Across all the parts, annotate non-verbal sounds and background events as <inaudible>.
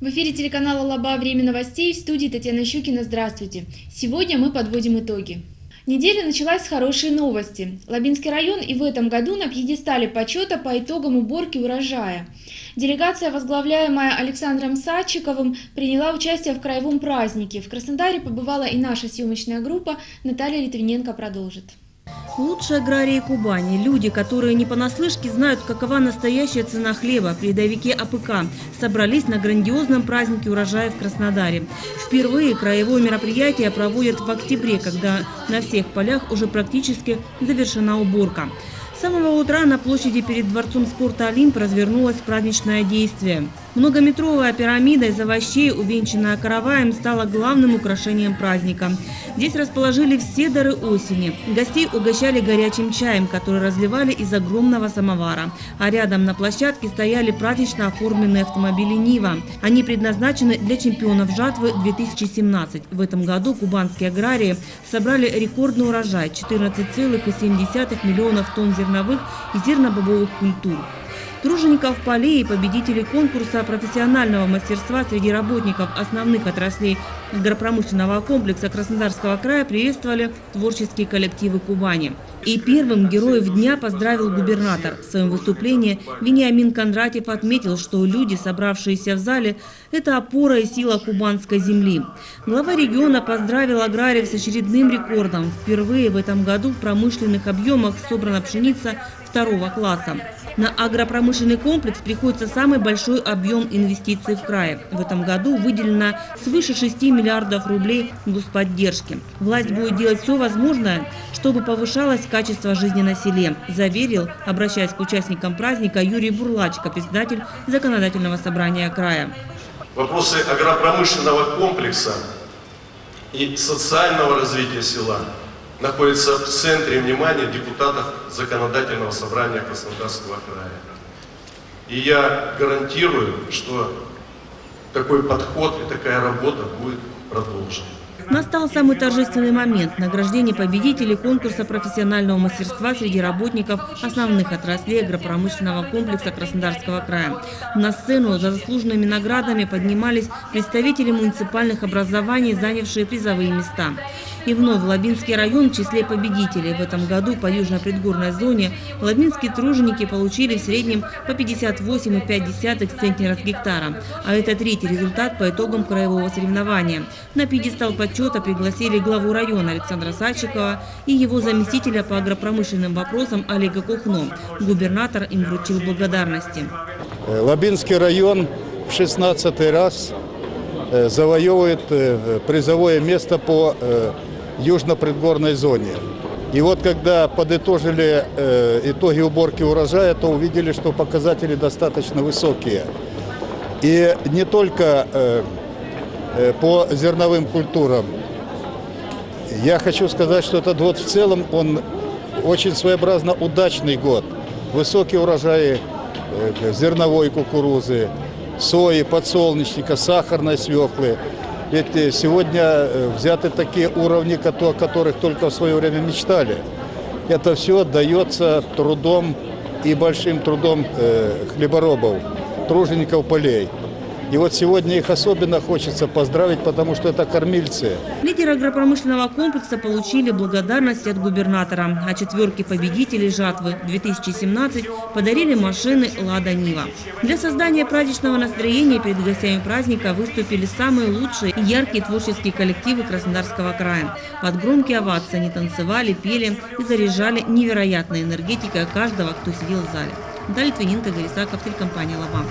В эфире телеканала «Лаба. Время новостей» в студии Татьяна Щукина. Здравствуйте. Сегодня мы подводим итоги. Неделя началась с хорошей новости. Лабинский район и в этом году на пьедестале почета по итогам уборки урожая. Делегация, возглавляемая Александром Садчиковым, приняла участие в краевом празднике. В Краснодаре побывала и наша съемочная группа. Наталья Литвиненко продолжит. Лучшие аграрии Кубани – люди, которые не понаслышке знают, какова настоящая цена хлеба передовики АПК, собрались на грандиозном празднике урожая в Краснодаре. Впервые краевое мероприятие проводят в октябре, когда на всех полях уже практически завершена уборка. С самого утра на площади перед Дворцом спорта «Олимп» развернулось праздничное действие. Многометровая пирамида из овощей, увенчанная караваем, стала главным украшением праздника. Здесь расположили все дары осени. Гостей угощали горячим чаем, который разливали из огромного самовара. А рядом на площадке стояли празднично оформленные автомобили «Нива». Они предназначены для чемпионов жатвы 2017. В этом году кубанские аграрии собрали рекордный урожай – 14,7 миллионов тонн зерновых и зернобобовых культур. Тружеников полей и победителей конкурса профессионального мастерства среди работников основных отраслей агропромышленного комплекса Краснодарского края приветствовали творческие коллективы Кубани. И первым героев дня поздравил губернатор. В своем выступлении Вениамин Кондратьев отметил, что люди, собравшиеся в зале, это опора и сила кубанской земли. Глава региона поздравил аграриев с очередным рекордом. Впервые в этом году в промышленных объемах собрана пшеница второго класса. На агропромышленный комплекс приходится самый большой объем инвестиций в крае. В этом году выделено свыше 6 миллиардов рублей господдержки. Власть будет делать все возможное, чтобы повышалось качество жизни на селе, заверил, обращаясь к участникам праздника, Юрий Бурлачко, председатель законодательного собрания края. Вопросы агропромышленного комплекса и социального развития села – находится в центре внимания депутатов Законодательного собрания Краснодарского края. И я гарантирую, что такой подход и такая работа будет продолжена. Настал самый торжественный момент – награждение победителей конкурса профессионального мастерства среди работников основных отраслей агропромышленного комплекса Краснодарского края. На сцену за заслуженными наградами поднимались представители муниципальных образований, занявшие призовые места. И вновь Лабинский район в числе победителей. В этом году по южно-предгорной зоне лабинские труженики получили в среднем по 58,5 центнера с гектара. А это третий результат по итогам краевого соревнования. На пьедестал почета пригласили главу района Александра Сальчикова и его заместителя по агропромышленным вопросам Олега Кухно. Губернатор им вручил благодарности. Э, Лабинский район в 16 раз э, завоевывает э, призовое место по южно-предгорной зоне. И вот когда подытожили э, итоги уборки урожая, то увидели, что показатели достаточно высокие. И не только э, э, по зерновым культурам. Я хочу сказать, что этот год в целом, он очень своеобразно удачный год. Высокие урожаи э, зерновой кукурузы, сои, подсолнечника, сахарной свеклы – ведь э, сегодня э, взяты такие уровни, о которых только в свое время мечтали. Это все дается трудом и большим трудом э, хлеборобов, тружеников полей. И вот сегодня их особенно хочется поздравить, потому что это кормильцы. Лидеры агропромышленного комплекса получили благодарность от губернатора. А четверки победителей жатвы 2017 подарили машины «Лада Нива». Для создания праздничного настроения перед гостями праздника выступили самые лучшие и яркие творческие коллективы Краснодарского края. Под громкие овации они танцевали, пели и заряжали невероятной энергетикой каждого, кто сидел в зале. Далее Твининка, Горисаков, телекомпания «Лаван»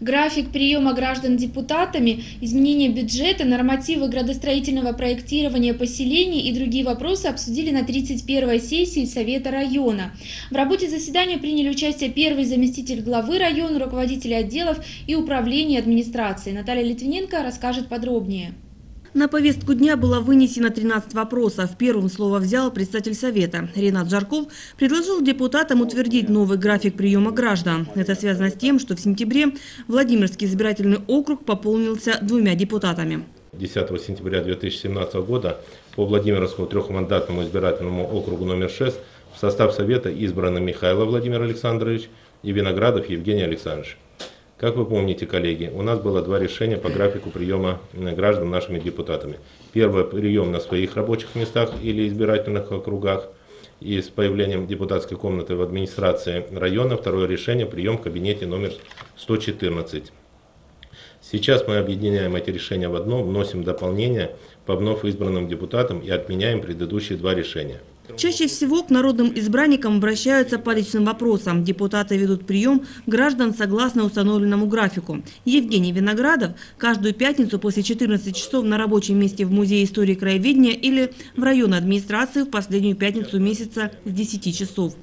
график приема граждан депутатами, изменение бюджета, нормативы градостроительного проектирования поселений и другие вопросы обсудили на 31-й сессии Совета района. В работе заседания приняли участие первый заместитель главы района, руководители отделов и управления администрации. Наталья Литвиненко расскажет подробнее. На повестку дня было вынесено 13 вопросов. Первым слово взял председатель Совета. Ренат Жарков предложил депутатам утвердить новый график приема граждан. Это связано с тем, что в сентябре Владимирский избирательный округ пополнился двумя депутатами. 10 сентября 2017 года по Владимирскому трехмандатному избирательному округу номер 6 в состав Совета избраны Михайлов Владимир Александрович и Виноградов Евгений Александрович. Как вы помните, коллеги, у нас было два решения по графику приема э, граждан нашими депутатами. Первое – прием на своих рабочих местах или избирательных округах и с появлением депутатской комнаты в администрации района. Второе решение – прием в кабинете номер 114. Сейчас мы объединяем эти решения в одно, вносим дополнения по вновь избранным депутатам и отменяем предыдущие два решения. Чаще всего к народным избранникам обращаются по личным вопросам. Депутаты ведут прием граждан согласно установленному графику. Евгений Виноградов каждую пятницу после 14 часов на рабочем месте в Музее истории краеведения или в районной администрации в последнюю пятницу месяца с 10 часов.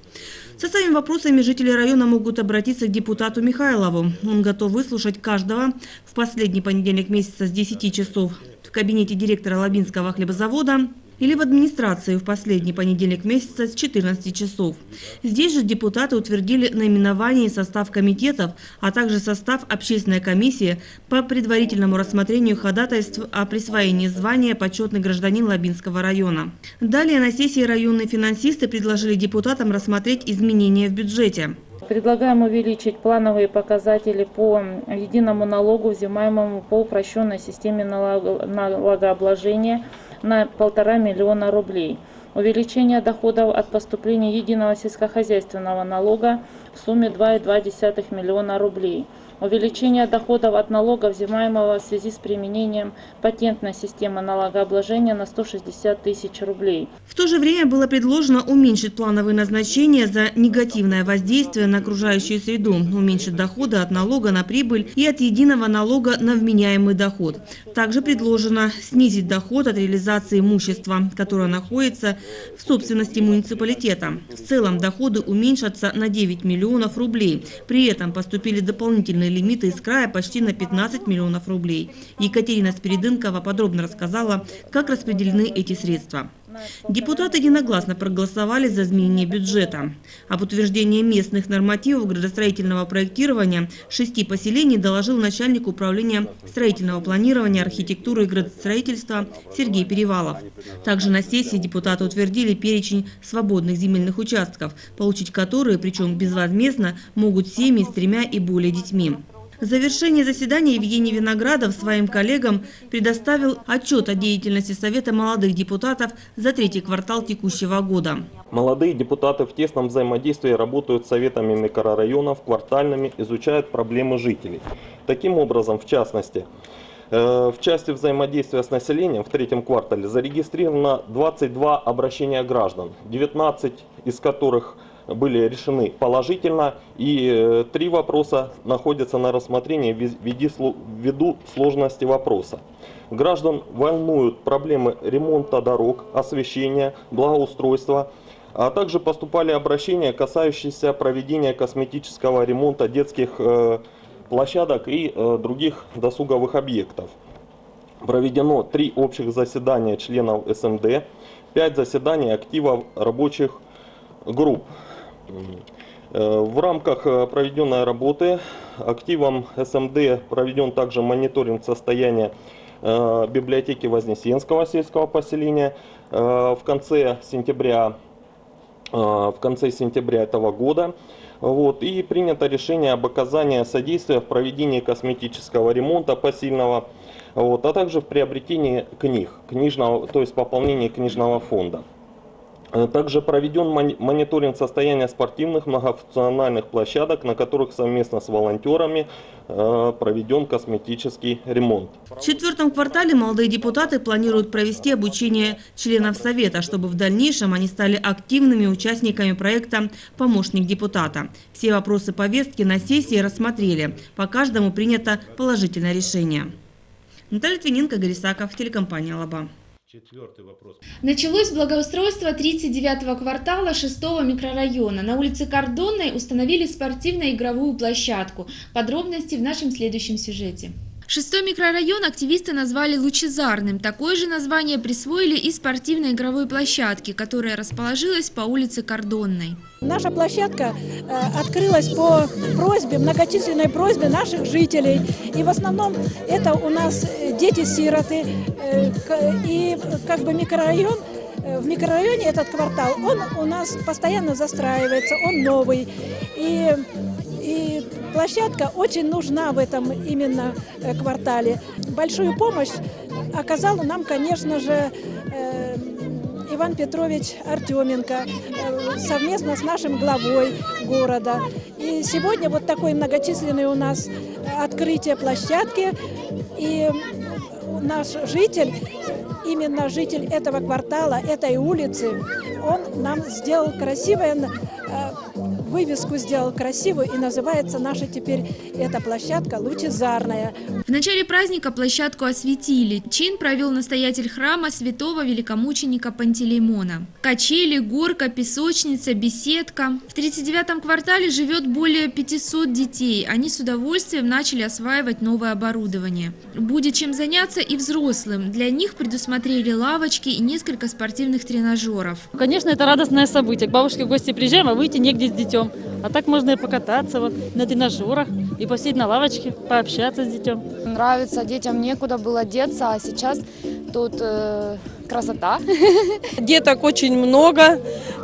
Со своими вопросами жители района могут обратиться к депутату Михайлову. Он готов выслушать каждого в последний понедельник месяца с 10 часов в кабинете директора Лабинского хлебозавода или в администрации в последний понедельник месяца с 14 часов. Здесь же депутаты утвердили наименование и состав комитетов, а также состав общественной комиссии по предварительному рассмотрению ходатайств о присвоении звания «Почетный гражданин Лабинского района». Далее на сессии районные финансисты предложили депутатам рассмотреть изменения в бюджете. Предлагаем увеличить плановые показатели по единому налогу, взимаемому по упрощенной системе налогообложения – на полтора миллиона рублей. Увеличение доходов от поступления единого сельскохозяйственного налога в сумме 2,2 миллиона рублей – увеличение доходов от налога, взимаемого в связи с применением патентной системы налогообложения на 160 тысяч рублей. В то же время было предложено уменьшить плановые назначения за негативное воздействие на окружающую среду, уменьшить доходы от налога на прибыль и от единого налога на вменяемый доход. Также предложено снизить доход от реализации имущества, которое находится в собственности муниципалитета. В целом доходы уменьшатся на 9 миллионов рублей. При этом поступили дополнительные выделенные лимиты из края почти на 15 миллионов рублей. Екатерина Спиридынкова подробно рассказала, как распределены эти средства. Депутаты единогласно проголосовали за изменение бюджета. Об утверждении местных нормативов градостроительного проектирования шести поселений доложил начальник управления строительного планирования, архитектуры и градостроительства Сергей Перевалов. Также на сессии депутаты утвердили перечень свободных земельных участков, получить которые, причем безвозмездно, могут семьи с тремя и более детьми. В завершении заседания Евгений Виноградов своим коллегам предоставил отчет о деятельности Совета молодых депутатов за третий квартал текущего года. Молодые депутаты в тесном взаимодействии работают с советами микрорайонов, квартальными, изучают проблемы жителей. Таким образом, в частности, э, в части взаимодействия с населением в третьем квартале зарегистрировано 22 обращения граждан, 19 из которых были решены положительно и э, три вопроса находятся на рассмотрении ввиду сложности вопроса. Граждан волнуют проблемы ремонта дорог, освещения, благоустройства, а также поступали обращения, касающиеся проведения косметического ремонта детских э, площадок и э, других досуговых объектов. Проведено три общих заседания членов СМД, пять заседаний активов рабочих групп. Э, в рамках э, проведенной работы активом СМД проведен также мониторинг состояния э, библиотеки Вознесенского сельского поселения. В конце сентября, в конце сентября этого года вот, и принято решение об оказании содействия в проведении косметического ремонта посильного, вот, а также в приобретении книг, книжного, то есть пополнении книжного фонда. Э, также проведен мониторинг состояния спортивных многофункциональных площадок, на которых совместно с волонтерами э, проведен косметический ремонт. В четвертом квартале молодые депутаты планируют провести обучение членов Совета, чтобы в дальнейшем они стали активными участниками проекта «Помощник депутата». Все вопросы повестки на сессии рассмотрели. По каждому принято положительное решение. Наталья Твиненко, Горисаков, телекомпания «Лаба». Четвертый вопрос. Началось благоустройство 39-го квартала 6-го микрорайона. На улице Кордонной установили спортивно-игровую площадку. Подробности в нашем следующем сюжете. Шестой микрорайон активисты назвали лучезарным. Такое же название присвоили и спортивной игровой площадке, которая расположилась по улице Кордонной. Наша площадка э, открылась по просьбе, многочисленной просьбе наших жителей. И в основном это у нас э, дети-сироты. Э, и как бы микрорайон в микрорайоне этот квартал, он у нас постоянно застраивается, он новый. И, и площадка очень нужна в этом именно э, квартале. Большую помощь оказал нам, конечно же, э, Иван Петрович Артеменко э, совместно с нашим главой города. И сегодня вот такой многочисленный у нас открытие площадки. И наш житель, именно житель этого квартала, этой улицы, он нам сделал красивое вывеску сделал красивую и называется наша теперь эта площадка «Лучезарная». В начале праздника площадку осветили. Чин провел настоятель храма святого великомученика Пантелеймона. Качели, горка, песочница, беседка. В 39-м квартале живет более 500 детей. Они с удовольствием начали осваивать новое оборудование. Будет чем заняться и взрослым. Для них предусмотрели лавочки и несколько спортивных тренажеров. Конечно, это радостное событие. К бабушке в гости приезжаем, а выйти негде с детем детем. А так можно и покататься вот на тренажерах, и посидеть на лавочке, пообщаться с детем. Нравится, детям некуда было деться, а сейчас тут э, красота. <laughs> Деток очень много,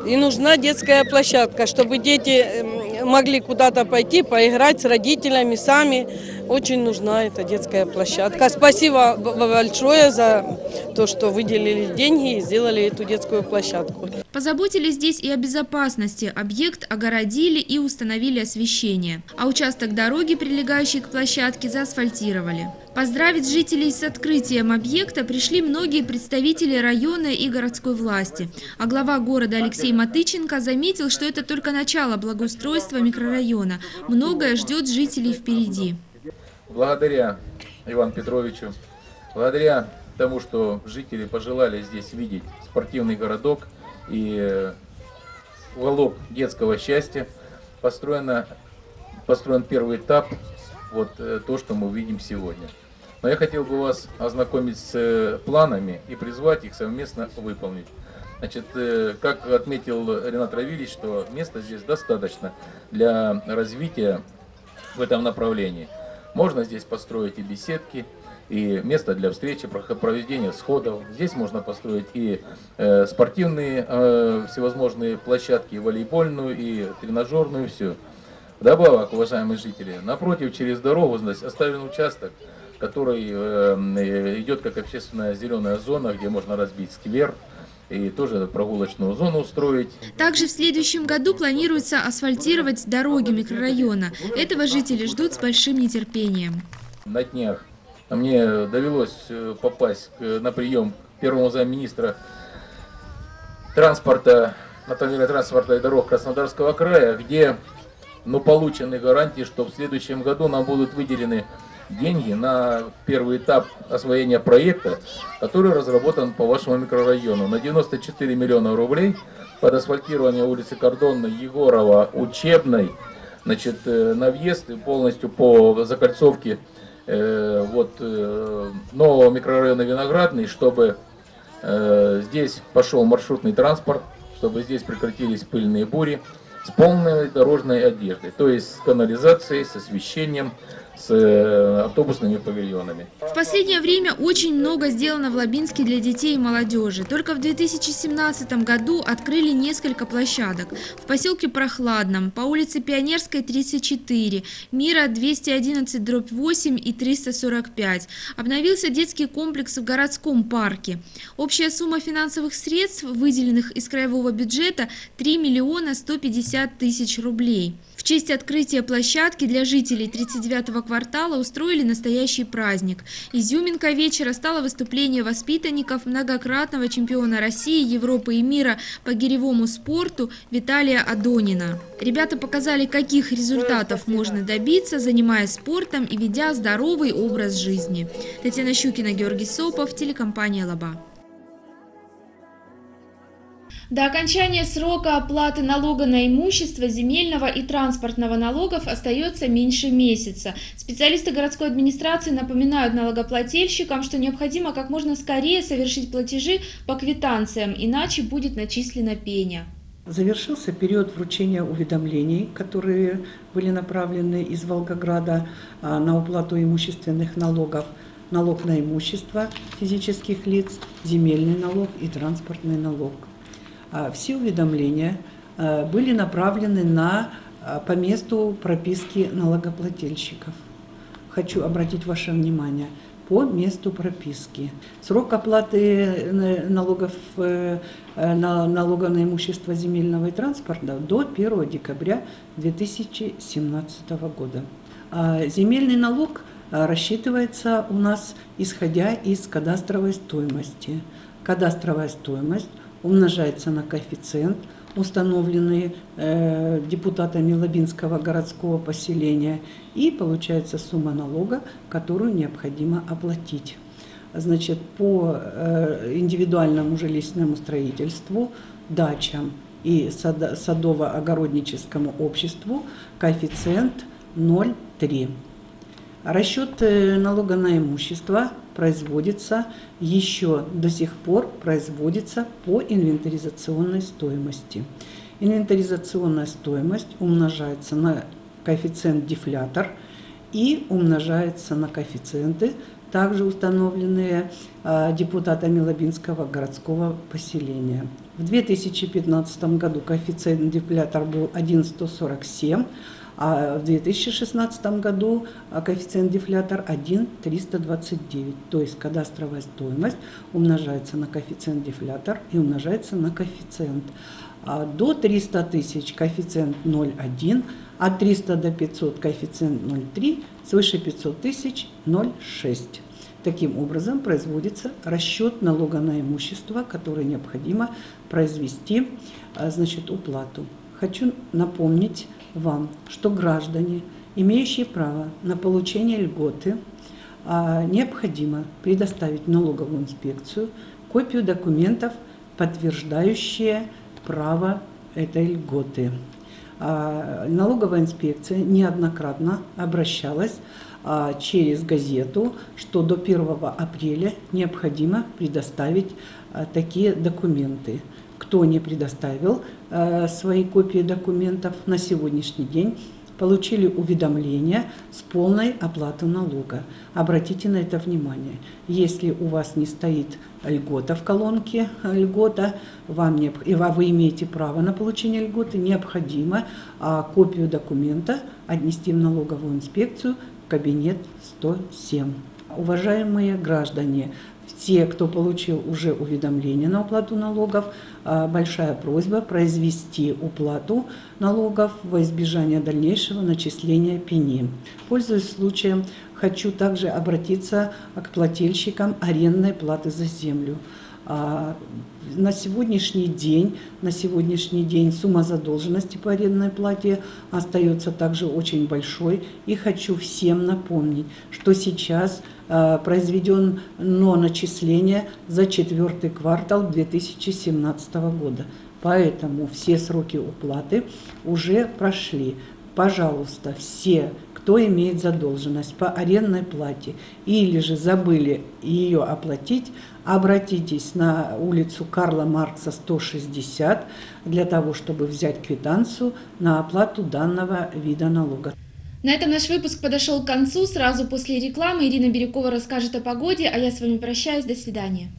и нужна детская площадка, чтобы дети эм, могли куда-то пойти, поиграть с родителями сами. Очень нужна эта детская площадка. Спасибо большое за то, что выделили деньги и сделали эту детскую площадку. Позаботились здесь и о безопасности. Объект огородили и установили освещение. А участок дороги, прилегающий к площадке, заасфальтировали. Поздравить жителей с открытием объекта пришли многие представители района и городской власти. А глава города Алексей Матыченко заметил, что это только начало благоустройства микрорайона. Многое ждет жителей впереди. Благодаря Ивану Петровичу, благодаря тому, что жители пожелали здесь видеть спортивный городок – и уголок детского счастья. Построено, построен первый этап, вот э, то, что мы видим сегодня. Но я хотел бы вас ознакомить с э, планами и призвать их совместно выполнить. Значит, э, как отметил Ренат Равильевич, что места здесь достаточно для развития в этом направлении. Можно здесь построить и беседки, и место для встречи, проведения сходов. Здесь можно построить и э, спортивные э, всевозможные площадки, и волейбольную, и тренажерную, все. Добавок, уважаемые жители, напротив, через дорогу здесь оставлен участок, который э, идет как общественная зеленая зона, где можно разбить сквер, и тоже прогулочную зону устроить. Также в следующем году планируется асфальтировать дороги микрорайона. Этого жители ждут с большим нетерпением. На днях мне довелось э, попасть на прием к первому замминистра транспорта, национального транспорта и дорог Краснодарского края, где ну, получены гарантии, что в следующем году нам будут выделены деньги на первый этап освоения проекта, который разработан по вашему микрорайону. На 94 миллиона рублей под асфальтирование улицы Кордонной, Егорова, Учебной, значит, э, на въезд полностью по закольцовке Э, вот, э, нового микрорайона Виноградный, чтобы э, здесь пошел маршрутный транспорт, чтобы здесь прекратились пыльные бури с полной дорожной одеждой, то есть с канализацией, с освещением, с э, автобусными павильонами. В последнее время очень много сделано в Лабинске для детей и молодежи. Только в 2017 году открыли несколько площадок. В поселке Прохладном, по улице Пионерской 34, Мира 211 дробь 8 и 345. Обновился детский комплекс в городском парке. Общая сумма финансовых средств, выделенных из краевого бюджета, 3 миллиона 150 тысяч рублей. В честь открытия площадки для жителей 39-го квартала устроили настоящий праздник. Изюминка вечера стало выступление воспитанников многократного чемпиона России, Европы и мира по гиревому спорту Виталия Адонина. Ребята показали, каких результатов можно добиться, занимаясь спортом и ведя здоровый образ жизни. Татьяна Щукина, Георгий Сопов, телекомпания «Лаба». До окончания срока оплаты налога на имущество, земельного и транспортного налогов остается меньше месяца. Специалисты городской администрации напоминают налогоплательщикам, что необходимо как можно скорее совершить платежи по квитанциям, иначе будет начислена пеня. Завершился период вручения уведомлений, которые были направлены из Волгограда а, на уплату имущественных налогов. Налог на имущество физических лиц, земельный налог и транспортный налог. А все уведомления э, были направлены на а, по месту прописки налогоплательщиков. Хочу обратить ваше внимание по месту прописки. Срок оплаты э, налогов э, на налога на имущество земельного и транспорта до 1 декабря 2017 года. А земельный налог а, рассчитывается у нас исходя из кадастровой стоимости. Кадастровая стоимость умножается на коэффициент, установленный э, депутатами Лабинского городского поселения, и получается сумма налога, которую необходимо оплатить. Значит, по э, индивидуальному жилищному строительству, дачам и садово-огородническому обществу коэффициент 0,3. Расчет э, налога на имущество производится еще до сих пор производится по инвентаризационной стоимости. Инвентаризационная стоимость умножается на коэффициент дефлятор и умножается на коэффициенты, также установленные э, депутатами Лабинского городского поселения. В 2015 году коэффициент дефлятор был 1,147, а в 2016 году коэффициент дефлятор 1,329. То есть кадастровая стоимость умножается на коэффициент дефлятор и умножается на коэффициент. А до 300 тысяч коэффициент 0,1, от 300 до 500 коэффициент 0,3, свыше 500 тысяч 0,6. Таким образом производится расчет налога на имущество, который необходимо произвести а, значит, уплату. Хочу напомнить вам, что граждане, имеющие право на получение льготы, а, необходимо предоставить налоговую инспекцию копию документов, подтверждающие право этой льготы. А, налоговая инспекция неоднократно обращалась а, через газету, что до 1 апреля необходимо предоставить такие документы кто не предоставил э, свои копии документов на сегодняшний день, получили уведомление с полной оплатой налога. Обратите на это внимание. Если у вас не стоит льгота в колонке льгота, вам не, и вы имеете право на получение льготы, необходимо а, копию документа отнести в налоговую инспекцию в кабинет 107. Уважаемые граждане, те, кто получил уже уведомление на уплату налогов, а, большая просьба произвести уплату налогов во избежание дальнейшего начисления пени. Пользуясь случаем, хочу также обратиться к плательщикам арендной платы за землю. А, на сегодняшний день, на сегодняшний день сумма задолженности по арендной плате остается также очень большой. И хочу всем напомнить, что сейчас произведено начисление за четвертый квартал 2017 года. Поэтому все сроки уплаты уже прошли. Пожалуйста, все кто имеет задолженность по арендной плате или же забыли ее оплатить, обратитесь на улицу Карла Маркса 160 для того, чтобы взять квитанцию на оплату данного вида налога. На этом наш выпуск подошел к концу. Сразу после рекламы Ирина Бирюкова расскажет о погоде, а я с вами прощаюсь. До свидания.